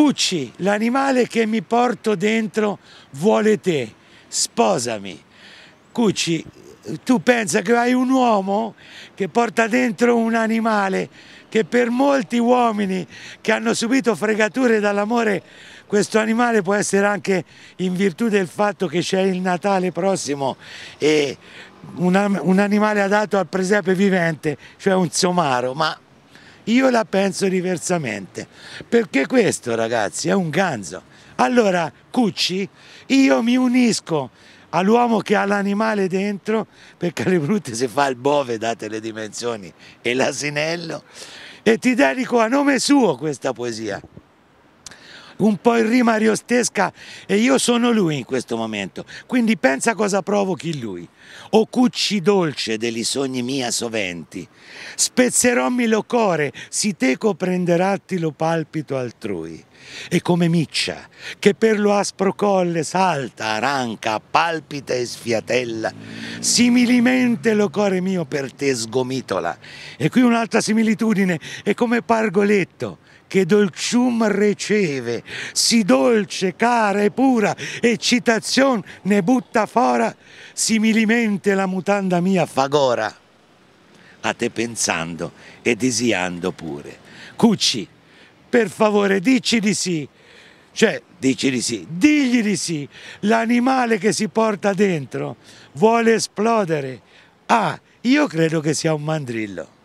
Cucci, l'animale che mi porto dentro vuole te, sposami. Cucci, tu pensa che hai un uomo che porta dentro un animale che per molti uomini che hanno subito fregature dall'amore questo animale può essere anche in virtù del fatto che c'è il Natale prossimo e un, un animale adatto al presepe vivente, cioè un somaro, ma io la penso diversamente, perché questo ragazzi è un ganzo. Allora, Cucci, io mi unisco all'uomo che ha l'animale dentro, perché alle brutte si fa il bove, date le dimensioni, e l'asinello, e ti dedico a nome suo questa poesia un po' in rima ariostesca e io sono lui in questo momento, quindi pensa cosa provochi lui. O cucci dolce degli sogni mia soventi, spezzerommi lo core, si teco prenderatti lo palpito altrui. E come miccia, che per lo aspro colle salta, arranca, palpita e sfiatella, similimente lo core mio per te sgomitola. E qui un'altra similitudine, è come pargoletto, che dolcium riceve, si dolce, cara e pura, eccitazione ne butta fora, similmente la mutanda mia fagora, a te pensando e desiando pure. Cucci, per favore, dici di sì, cioè, dici di sì, digli di sì, l'animale che si porta dentro vuole esplodere. Ah, io credo che sia un mandrillo.